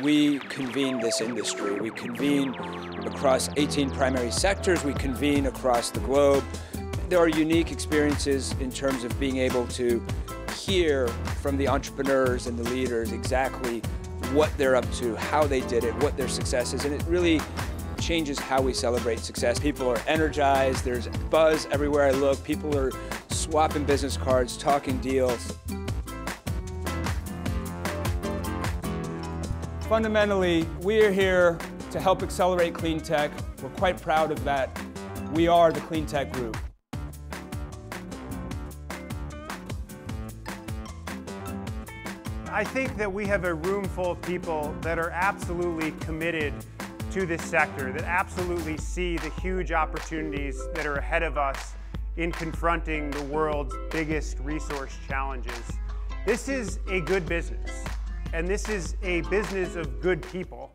We convene this industry. We convene across 18 primary sectors. We convene across the globe. There are unique experiences in terms of being able to hear from the entrepreneurs and the leaders exactly what they're up to, how they did it, what their success is, and it really changes how we celebrate success. People are energized, there's buzz everywhere I look, people are swapping business cards, talking deals. Fundamentally, we are here to help accelerate clean tech. We're quite proud of that. We are the Cleantech Group. I think that we have a room full of people that are absolutely committed to this sector, that absolutely see the huge opportunities that are ahead of us in confronting the world's biggest resource challenges. This is a good business, and this is a business of good people.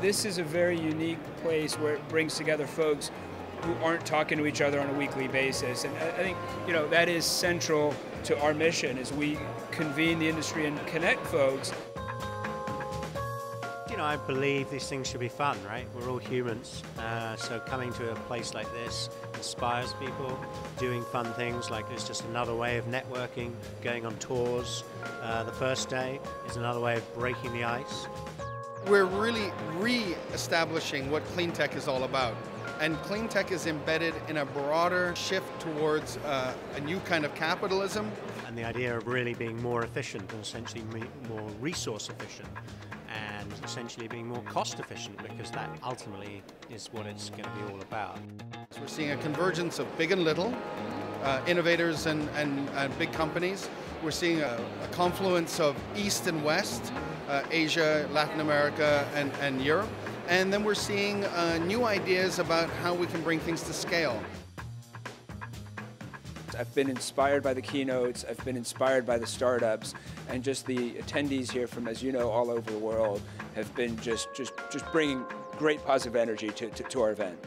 This is a very unique place where it brings together folks who aren't talking to each other on a weekly basis. And I think, you know, that is central to our mission as we convene the industry and connect folks. You know, I believe these things should be fun, right? We're all humans. Uh, so coming to a place like this inspires people. Doing fun things like it's just another way of networking, going on tours. Uh, the first day is another way of breaking the ice. We're really re-establishing what clean tech is all about. And clean tech is embedded in a broader shift towards uh, a new kind of capitalism. And the idea of really being more efficient and essentially more resource efficient and essentially being more cost efficient because that ultimately is what it's going to be all about. So we're seeing a convergence of big and little, uh, innovators and, and, and, big companies. We're seeing a, a confluence of East and West, uh, Asia, Latin America, and, and Europe. And then we're seeing uh, new ideas about how we can bring things to scale. I've been inspired by the keynotes, I've been inspired by the startups, and just the attendees here from, as you know, all over the world have been just, just, just bringing great positive energy to, to, to our event.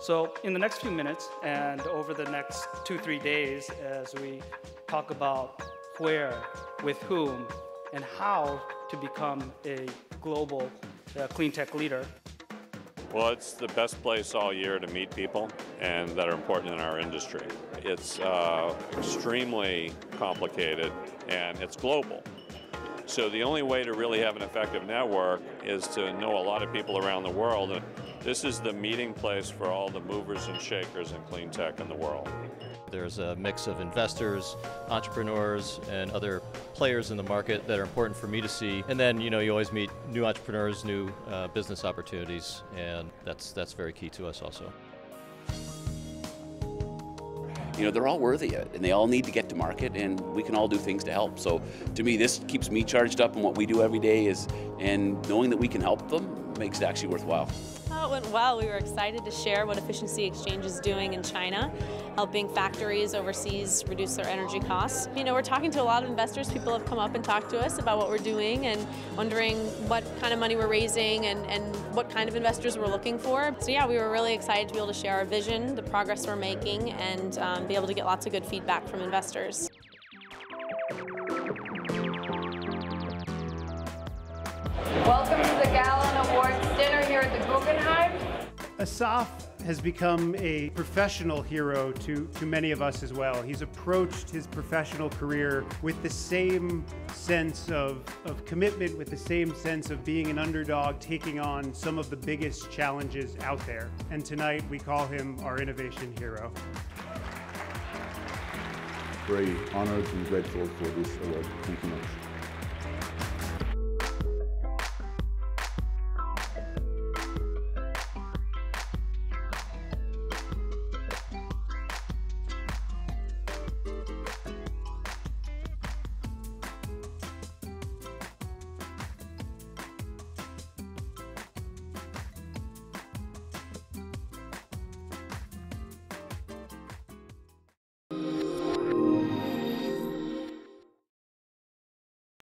So in the next few minutes and over the next two, three days, as we talk about where, with whom, and how to become a global uh, clean tech leader. Well, it's the best place all year to meet people and that are important in our industry. It's uh, extremely complicated and it's global. So the only way to really have an effective network is to know a lot of people around the world. And this is the meeting place for all the movers and shakers in clean tech in the world. There's a mix of investors, entrepreneurs, and other players in the market that are important for me to see. And then, you know, you always meet new entrepreneurs, new uh, business opportunities, and that's, that's very key to us also. You know, they're all worthy of it, and they all need to get to market, and we can all do things to help. So, to me, this keeps me charged up in what we do every day is, and knowing that we can help them makes it actually worthwhile. Oh, it went well. We were excited to share what Efficiency Exchange is doing in China, helping factories overseas reduce their energy costs. You know, we're talking to a lot of investors. People have come up and talked to us about what we're doing and wondering what kind of money we're raising and, and what kind of investors we're looking for. So yeah, we were really excited to be able to share our vision, the progress we're making, and um, be able to get lots of good feedback from investors. Welcome to the Gallon Awards dinner here at the Guggenheim. Asaf has become a professional hero to, to many of us as well. He's approached his professional career with the same sense of, of commitment, with the same sense of being an underdog, taking on some of the biggest challenges out there. And tonight we call him our innovation hero. Very honored and grateful for this award. Thank you much.